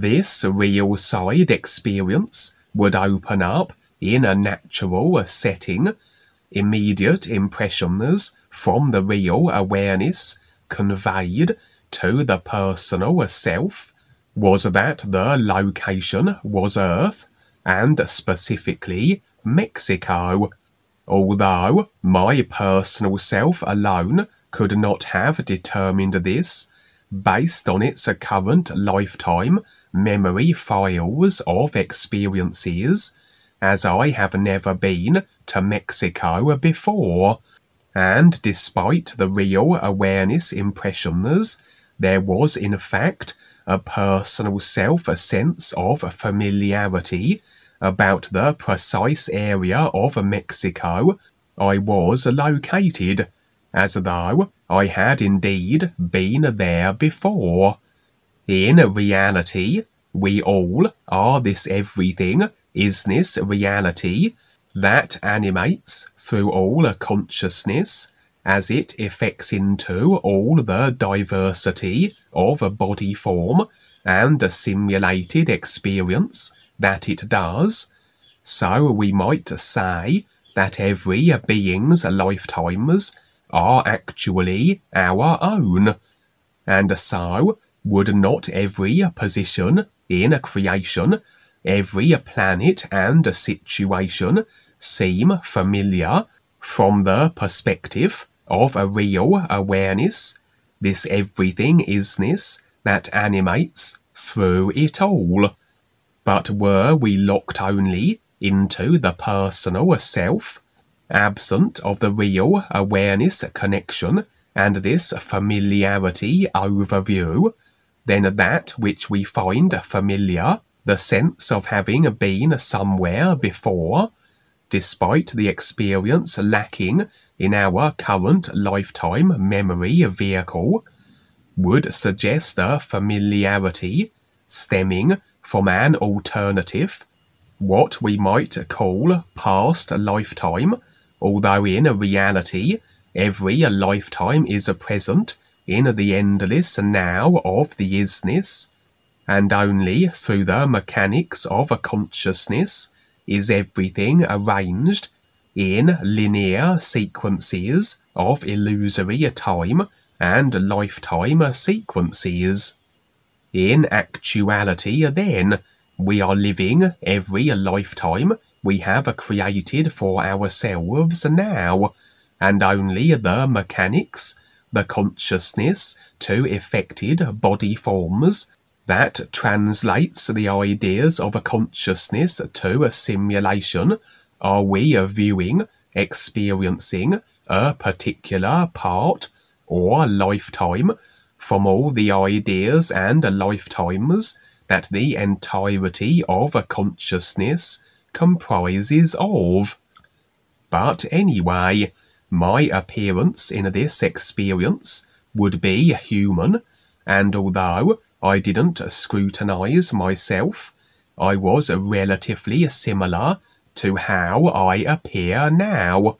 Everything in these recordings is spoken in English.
This real side experience would open up in a natural setting, immediate impressions from the real awareness conveyed to the personal self was that the location was Earth, and specifically Mexico. Although my personal self alone could not have determined this, based on its current lifetime memory files of experiences, as I have never been to Mexico before, and despite the real awareness impressions, there was in fact a personal self a sense of familiarity about the precise area of Mexico I was located, as though I had indeed been there before. In reality, we all are this everything, isness reality, that animates through all a consciousness as it effects into all the diversity of a body form and a simulated experience that it does, so we might say that every being's lifetimes are actually our own, and so would not every position in a creation, every planet and a situation seem familiar from the perspective of a real awareness, this everything isness that animates through it all. But were we locked only into the personal self, absent of the real awareness connection and this familiarity overview, then that which we find familiar, the sense of having been somewhere before, despite the experience lacking in our current lifetime memory vehicle, would suggest a familiarity stemming from an alternative, what we might call past lifetime, although in a reality every a lifetime is a present in the endless now of the isness, and only through the mechanics of a consciousness is everything arranged in linear sequences of illusory time and lifetime sequences. In actuality, then, we are living every a lifetime we have created for ourselves now, and only the mechanics, the consciousness to affected body forms, that translates the ideas of a consciousness to a simulation are we viewing, experiencing a particular part or lifetime from all the ideas and lifetimes that the entirety of a consciousness comprises of? But anyway, my appearance in this experience would be human, and although I didn't scrutinize myself. I was relatively similar to how I appear now,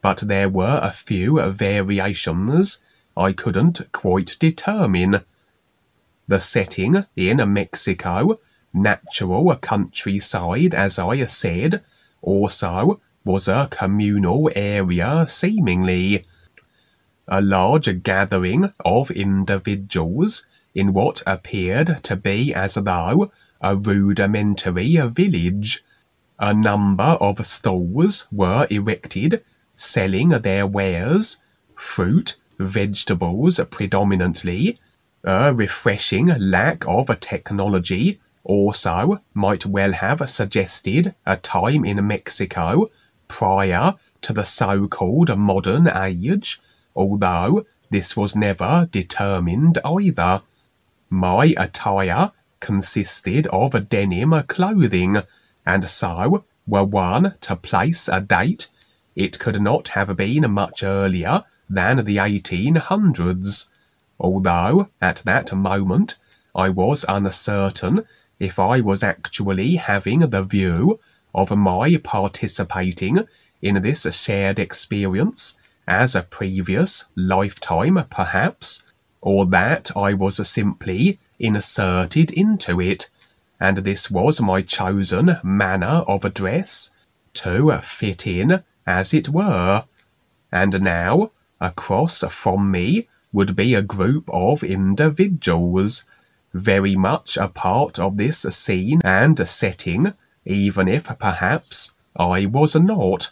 but there were a few variations I couldn't quite determine. The setting in Mexico, natural countryside as I said, also was a communal area seemingly. A large gathering of individuals in what appeared to be as though a rudimentary village. A number of stalls were erected, selling their wares, fruit, vegetables predominantly. A refreshing lack of a technology also might well have suggested a time in Mexico prior to the so-called modern age, although this was never determined either. My attire consisted of a denim clothing, and so were one to place a date, it could not have been much earlier than the eighteen hundreds, although at that moment I was uncertain if I was actually having the view of my participating in this shared experience as a previous lifetime perhaps or that I was simply inserted into it, and this was my chosen manner of address, to fit in, as it were. And now, across from me would be a group of individuals, very much a part of this scene and setting, even if perhaps I was not,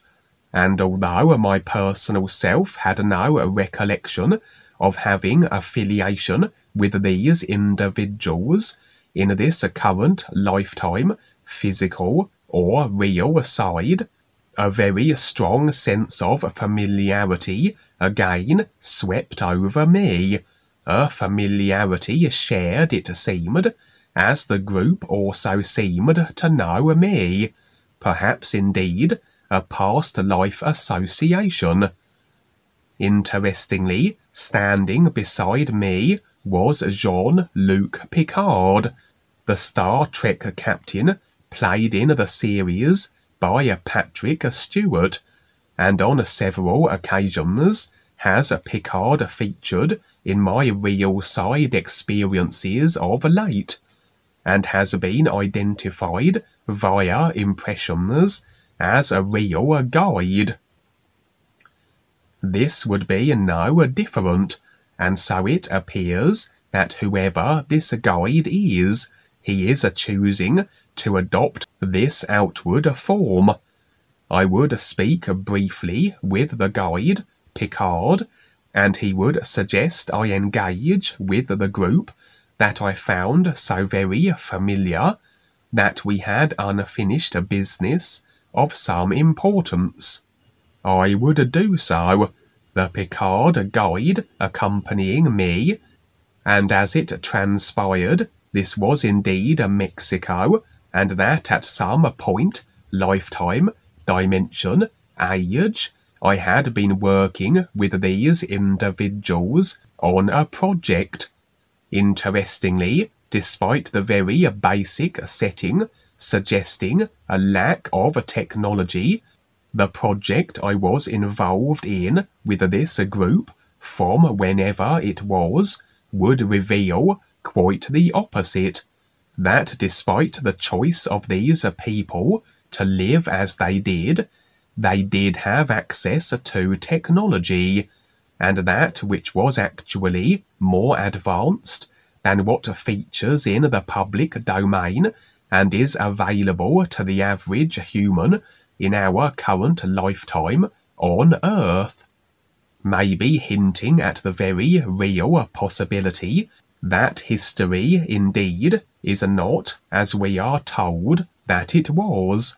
and although my personal self had no a recollection of having affiliation with these individuals in this current lifetime, physical or real side, a very strong sense of familiarity again swept over me, a familiarity shared, it seemed, as the group also seemed to know me, perhaps indeed a past life association. Interestingly, standing beside me was Jean Luc Picard, the Star Trek captain played in the series by Patrick Stewart, and on several occasions has a Picard featured in my real side experiences of late, and has been identified via impressions as a real guide. This would be no different, and so it appears that whoever this guide is, he is a choosing to adopt this outward form. I would speak briefly with the guide, Picard, and he would suggest I engage with the group that I found so very familiar, that we had unfinished a business of some importance. I would do so, the Picard guide accompanying me, and as it transpired, this was indeed a Mexico, and that at some point, lifetime, dimension, age, I had been working with these individuals on a project. Interestingly, despite the very basic setting suggesting a lack of technology the project I was involved in with this group, from whenever it was, would reveal quite the opposite that despite the choice of these people to live as they did, they did have access to technology, and that which was actually more advanced than what features in the public domain and is available to the average human in our current lifetime on Earth, maybe hinting at the very real possibility that history indeed is not as we are told that it was.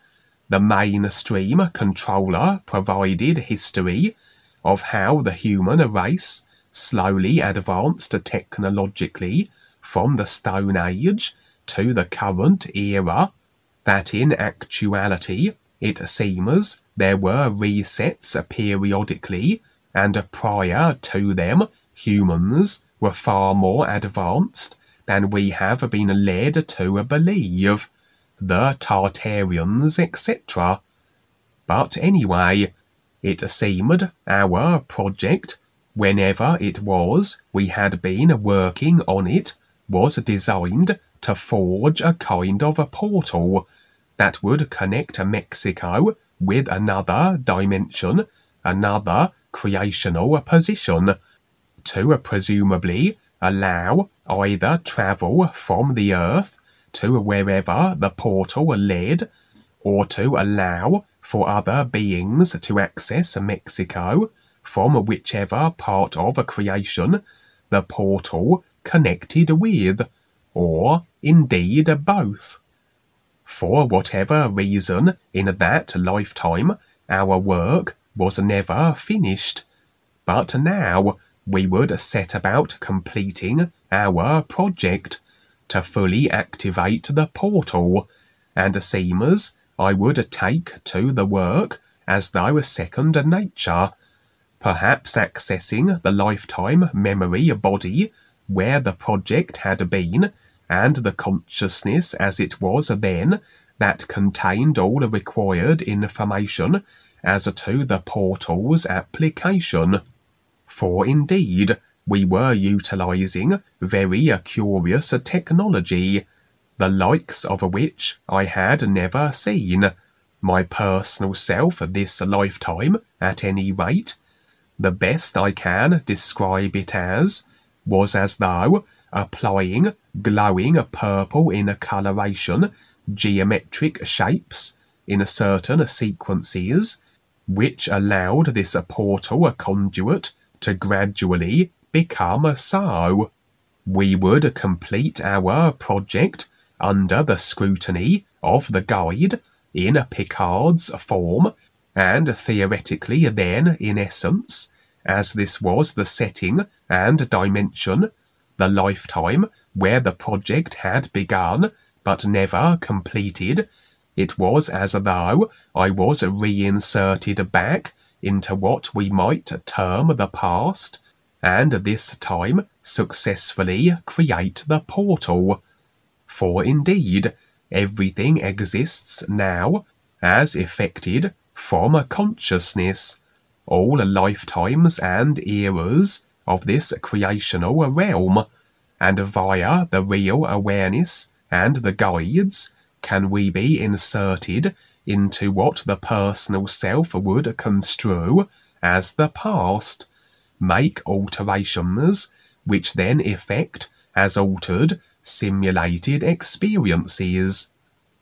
The mainstream controller provided history of how the human race slowly advanced technologically from the Stone Age to the current era, that in actuality it seems there were resets periodically, and prior to them humans were far more advanced than we have been led to believe, the Tartarians, etc. But anyway, it seemed our project, whenever it was we had been working on it, was designed to forge a kind of a portal that would connect Mexico with another dimension, another creational position, to presumably allow either travel from the Earth to wherever the portal led, or to allow for other beings to access Mexico from whichever part of a creation the portal connected with, or indeed both. For whatever reason, in that lifetime, our work was never finished. But now we would set about completing our project to fully activate the portal, and seemers I would take to the work as though second nature, perhaps accessing the lifetime memory body where the project had been and the consciousness as it was then that contained all the required information as to the portal's application. For indeed, we were utilizing very uh, curious technology, the likes of which I had never seen, my personal self this lifetime at any rate. The best I can describe it as was as though applying glowing a purple in a coloration geometric shapes in a certain sequences, which allowed this a portal a conduit to gradually become so. We would complete our project under the scrutiny of the guide in Picard's form, and theoretically then in essence, as this was the setting and dimension, the lifetime where the project had begun but never completed, it was as though I was reinserted back into what we might term the past, and this time successfully create the portal. For indeed, everything exists now as effected from a consciousness, all lifetimes and eras of this creational realm, and via the real awareness and the guides can we be inserted into what the personal self would construe as the past, make alterations, which then effect as altered, simulated experiences.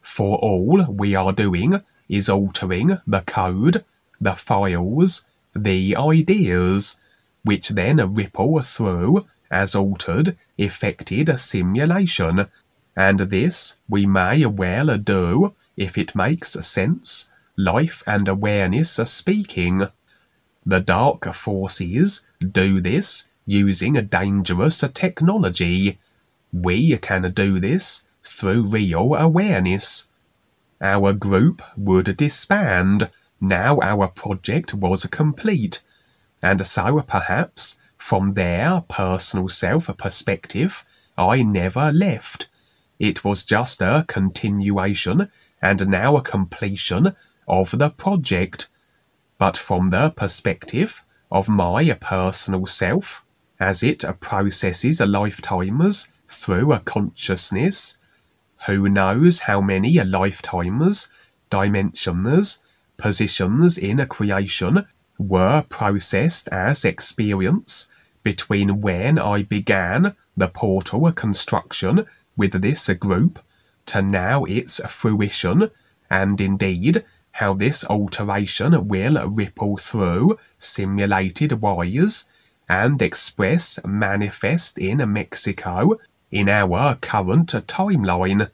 For all we are doing is altering the code, the files, the ideas, which then ripple through as altered, effected a simulation and this we may well do if it makes sense, life and awareness speaking. The dark forces do this using a dangerous technology. We can do this through real awareness. Our group would disband now our project was complete, and so perhaps from their personal self perspective I never left it was just a continuation and now a completion of the project. But from the perspective of my personal self, as it processes a lifetimes through a consciousness, who knows how many a lifetimes, dimensions, positions in a creation were processed as experience between when I began the portal construction with this group to now its fruition, and indeed how this alteration will ripple through simulated wires and express manifest in Mexico in our current timeline.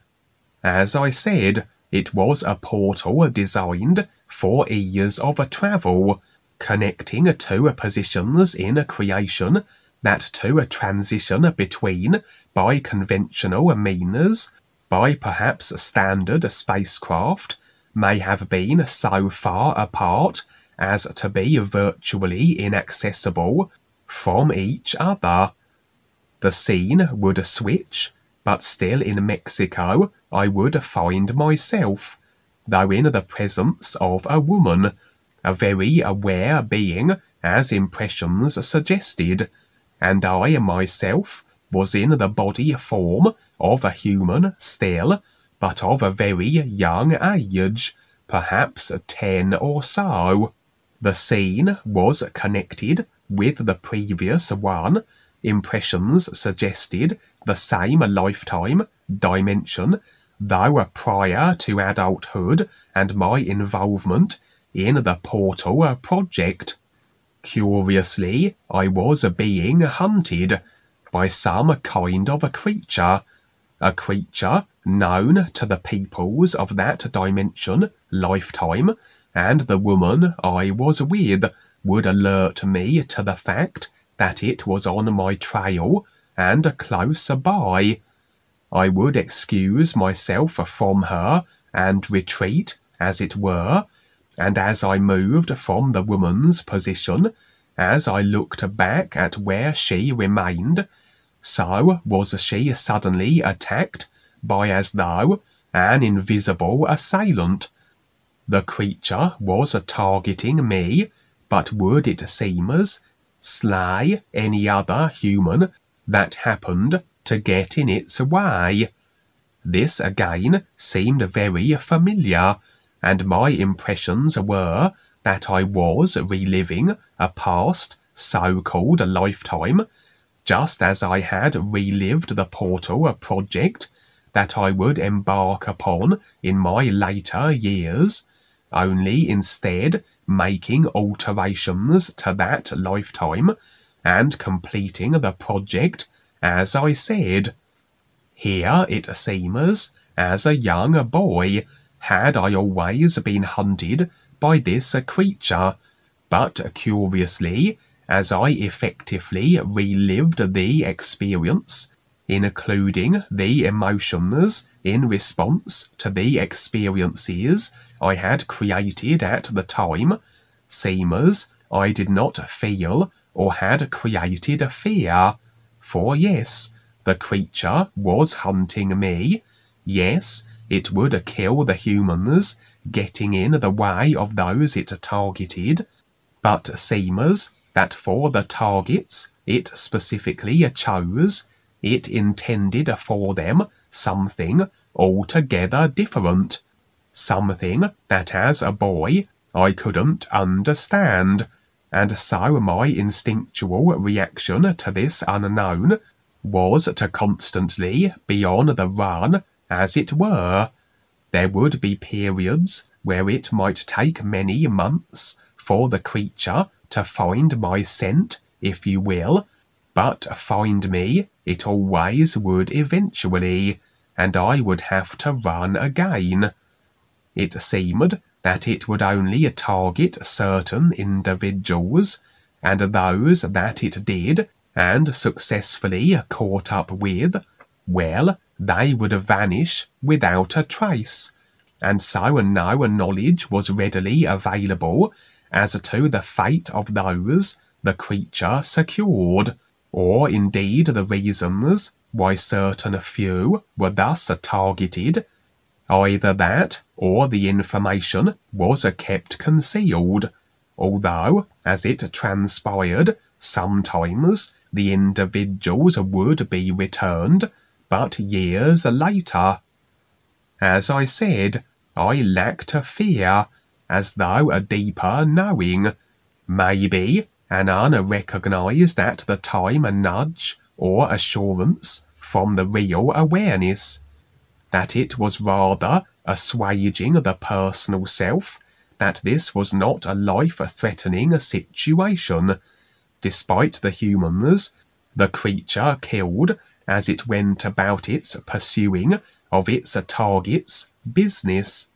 As I said, it was a portal designed for ease of travel, connecting two positions in a creation that to a transition between by conventional means, by perhaps a standard spacecraft, may have been so far apart as to be virtually inaccessible from each other. The scene would switch, but still in Mexico I would find myself, though in the presence of a woman, a very aware being as impressions suggested, and I myself was in the body form of a human still, but of a very young age, perhaps ten or so. The scene was connected with the previous one. Impressions suggested the same lifetime, dimension, though prior to adulthood and my involvement in the Portal project. Curiously, I was being hunted by some kind of a creature, a creature known to the peoples of that dimension, lifetime, and the woman I was with would alert me to the fact that it was on my trail and close by. I would excuse myself from her and retreat, as it were, and as I moved from the woman's position, as I looked back at where she remained, so was she suddenly attacked by as though an invisible assailant. The creature was targeting me, but would it seem as slay any other human that happened to get in its way. This again seemed very familiar, and my impressions were that I was reliving a past so called a lifetime, just as I had relived the portal a project that I would embark upon in my later years, only instead making alterations to that lifetime and completing the project as I said. Here it seems, as a young boy, had I always been hunted by this creature, but curiously, as I effectively relived the experience, including the emotions in response to the experiences I had created at the time, seems I did not feel or had created a fear. For yes, the creature was hunting me. Yes, it would kill the humans, getting in the way of those it targeted. But seems that for the targets it specifically chose, it intended for them something altogether different. Something that as a boy I couldn't understand. And so my instinctual reaction to this unknown was to constantly be on the run, as it were. There would be periods where it might take many months for the creature to find my scent, if you will, but find me it always would eventually, and I would have to run again. It seemed that it would only target certain individuals, and those that it did and successfully caught up with, well, they would vanish without a trace, and so no knowledge was readily available as to the fate of those the creature secured or indeed the reasons why certain a few were thus targeted, either that or the information was kept concealed, although, as it transpired, sometimes the individuals would be returned, but years later. As I said, I lacked a fear, as though a deeper knowing, maybe an recognized at the time a nudge or assurance from the real awareness that it was rather assuaging the personal self that this was not a life-threatening situation, despite the humans the creature killed as it went about its pursuing of its target's business.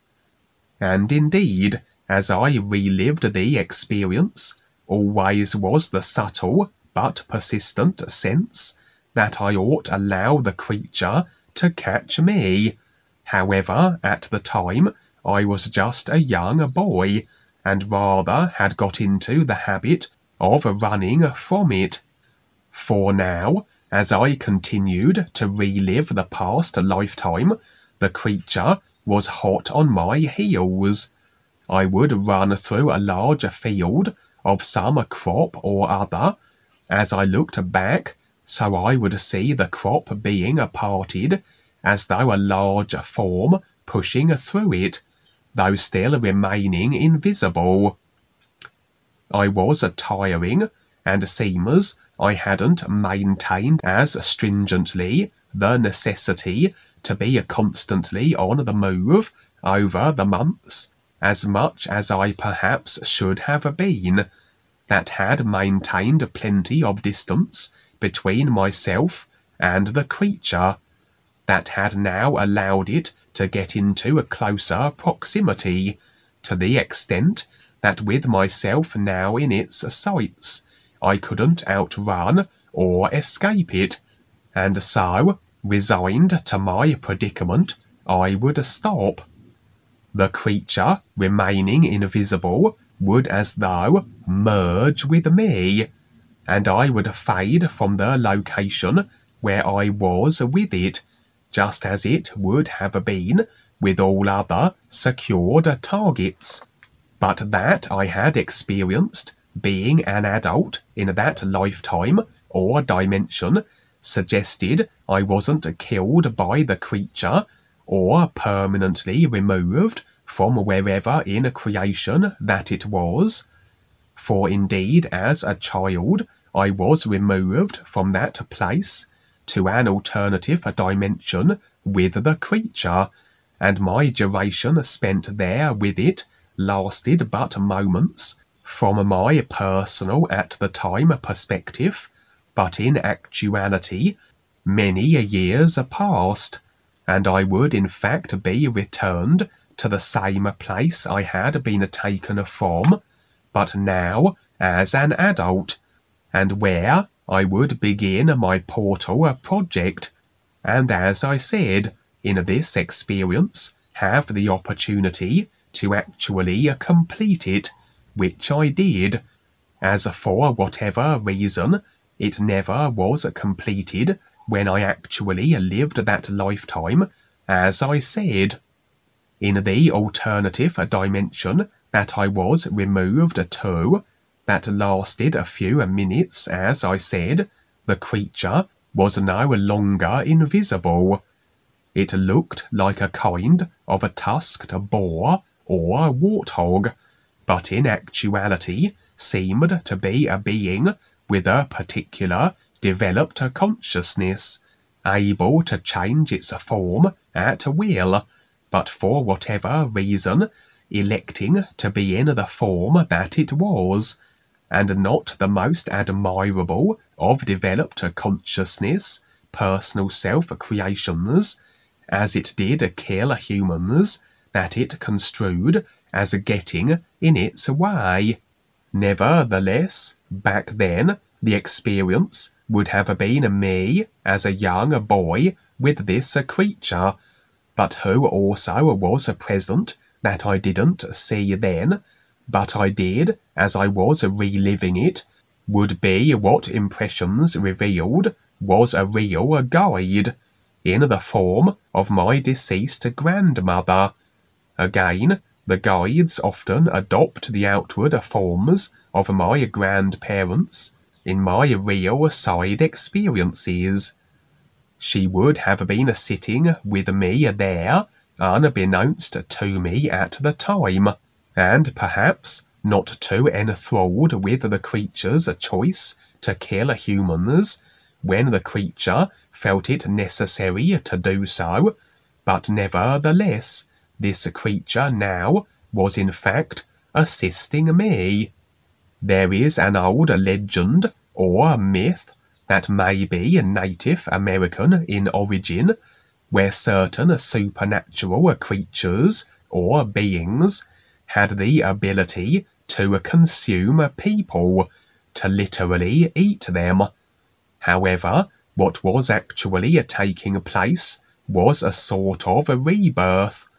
And indeed, as I relived the experience, always was the subtle but persistent sense that I ought allow the creature to catch me. However, at the time I was just a young boy, and rather had got into the habit of running from it. For now, as I continued to relive the past lifetime, the creature was hot on my heels. I would run through a large field of some crop or other, as I looked back, so I would see the crop being parted, as though a large form pushing through it, though still remaining invisible. I was a tiring, and seems I hadn't maintained as stringently the necessity to be constantly on the move over the months as much as I perhaps should have been, that had maintained plenty of distance between myself and the creature, that had now allowed it to get into a closer proximity, to the extent that with myself now in its sights, I couldn't outrun or escape it, and so, resigned to my predicament, I would stop. The creature, remaining invisible, would as though merge with me, and I would fade from the location where I was with it, just as it would have been with all other secured targets. But that I had experienced being an adult in that lifetime or dimension suggested I wasn't killed by the creature or permanently removed from wherever in a creation that it was. For indeed, as a child, I was removed from that place to an alternative a dimension with the creature, and my duration spent there with it lasted but moments from my personal at the time perspective, but in actuality many a years passed, and I would in fact be returned to the same place I had been taken from, but now as an adult, and where I would begin my portal project, and as I said, in this experience, have the opportunity to actually complete it, which I did. As for whatever reason, it never was completed when I actually lived that lifetime, as I said. In the alternative dimension that I was removed to, that lasted a few minutes, as I said, the creature was no longer invisible. It looked like a kind of a tusked boar or a warthog, but in actuality seemed to be a being with a particular developed a consciousness, able to change its form at will, but for whatever reason electing to be in the form that it was and not the most admirable of developed a consciousness, personal self creations, as it did kill humans that it construed as a getting in its way. Nevertheless, back then, the experience would have been me as a young boy with this a creature, but who also was a present that I didn't see then but I did as I was reliving it, would be what impressions revealed was a real guide, in the form of my deceased grandmother. Again, the guides often adopt the outward forms of my grandparents in my real side experiences. She would have been sitting with me there, unbeknownst to me at the time and perhaps not too enthralled with the creature's choice to kill humans when the creature felt it necessary to do so, but nevertheless this creature now was in fact assisting me. There is an old legend or myth that may be a Native American in origin, where certain supernatural creatures or beings had the ability to consume people, to literally eat them. However, what was actually taking place was a sort of a rebirth,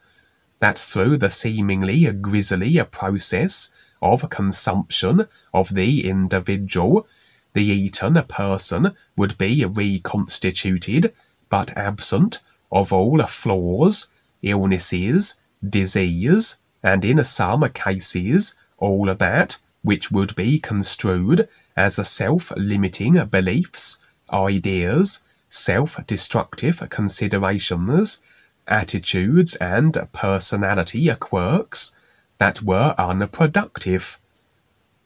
that through the seemingly grisly a process of consumption of the individual, the eaten person would be reconstituted, but absent of all flaws, illnesses, disease, and in some cases all of that which would be construed as a self-limiting beliefs, ideas, self-destructive considerations, attitudes and personality quirks that were unproductive.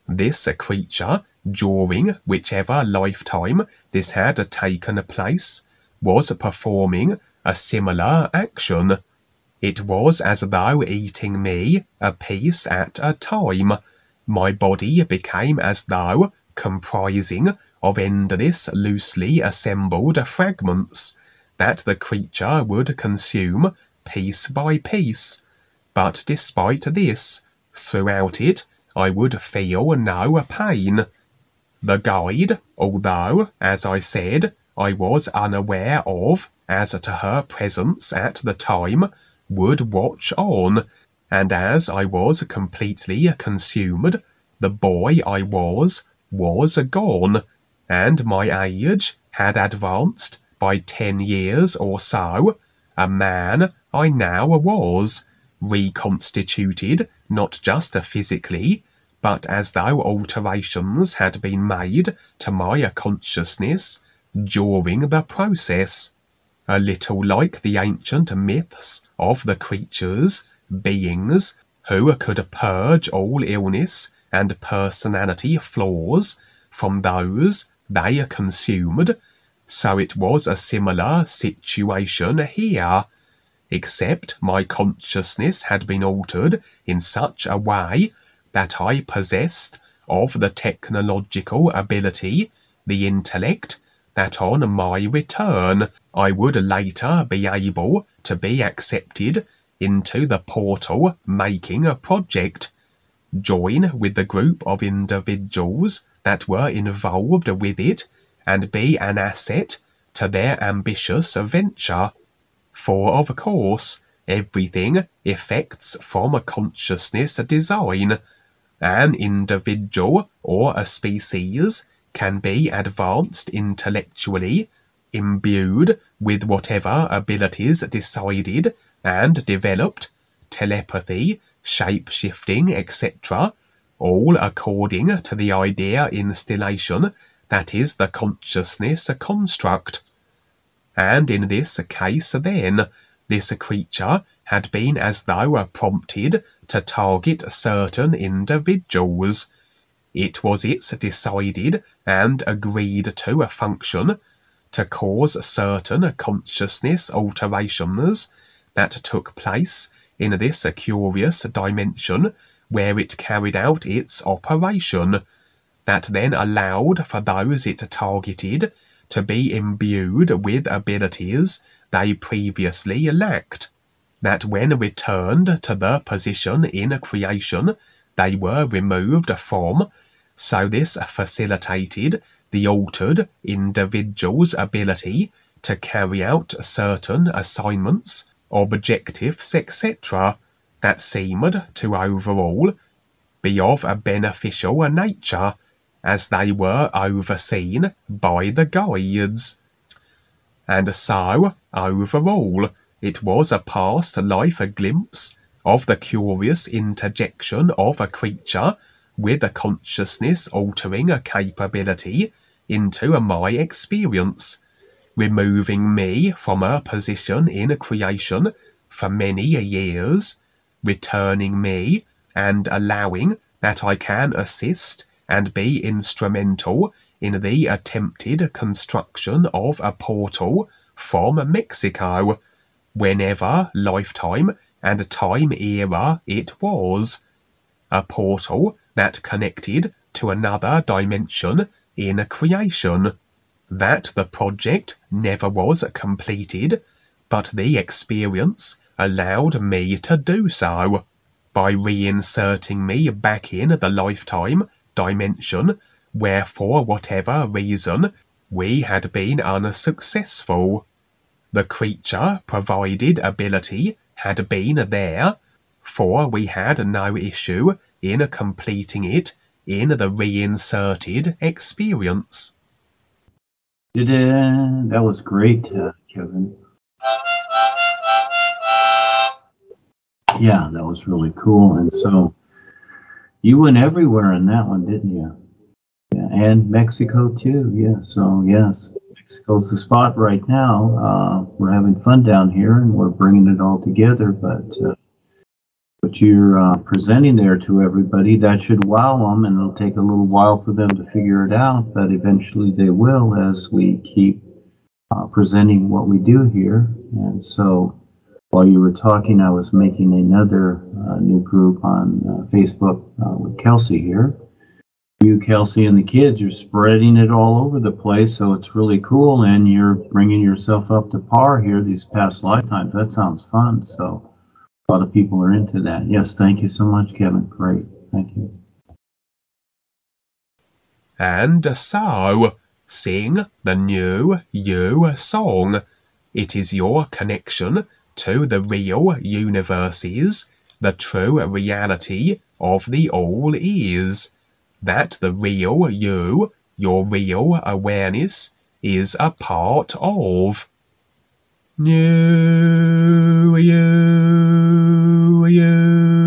This creature, during whichever lifetime this had taken place, was performing a similar action. It was as though eating me a piece at a time. My body became as though comprising of endless loosely assembled fragments that the creature would consume piece by piece. But despite this, throughout it I would feel no pain. The guide, although, as I said, I was unaware of as to her presence at the time, would watch on, and as I was completely consumed, the boy I was was gone, and my age had advanced by ten years or so, a man I now was, reconstituted not just physically, but as though alterations had been made to my consciousness during the process. A little like the ancient myths of the creatures, beings, who could purge all illness and personality flaws from those they consumed, so it was a similar situation here except my consciousness had been altered in such a way that I possessed of the technological ability, the intellect, that on my return I would later be able to be accepted into the portal making a project, join with the group of individuals that were involved with it, and be an asset to their ambitious venture. For of course everything effects from a consciousness design. An individual or a species can be advanced intellectually, imbued with whatever abilities decided and developed, telepathy, shape shifting, etc., all according to the idea installation that is the consciousness a construct. And in this case, then, this creature had been as though prompted to target certain individuals. It was its decided and agreed to a function to cause certain consciousness alterations that took place in this curious dimension where it carried out its operation, that then allowed for those it targeted to be imbued with abilities they previously lacked, that when returned to their position in creation they were removed from, so this facilitated the altered individual's ability to carry out certain assignments, objectives, etc., that seemed to overall be of a beneficial nature as they were overseen by the guides. And so, overall, it was a past life glimpse of the curious interjection of a creature with a consciousness altering a capability into my experience, removing me from a position in a creation for many years, returning me and allowing that I can assist and be instrumental in the attempted construction of a portal from Mexico, whenever lifetime and time era it was. A portal that connected to another dimension in creation. That the project never was completed, but the experience allowed me to do so by reinserting me back in the lifetime dimension where for whatever reason we had been unsuccessful. The creature provided ability had been there, for we had no issue in completing it in the reinserted experience. Did uh, that was great, uh, Kevin. Yeah, that was really cool. And so you went everywhere in that one, didn't you? Yeah, and Mexico too. Yeah. So yes, Mexico's the spot right now. Uh, we're having fun down here, and we're bringing it all together. But uh, what you're uh, presenting there to everybody, that should wow them, and it'll take a little while for them to figure it out. But eventually, they will as we keep uh, presenting what we do here. And so while you were talking, I was making another uh, new group on uh, Facebook uh, with Kelsey here. You, Kelsey, and the kids, you're spreading it all over the place, so it's really cool, and you're bringing yourself up to par here these past lifetimes. That sounds fun. So a lot of people are into that. Yes, thank you so much, Kevin. Great. Thank you. And so, sing the new you song. It is your connection to the real universes, the true reality of the all is, that the real you, your real awareness, is a part of. New you, you.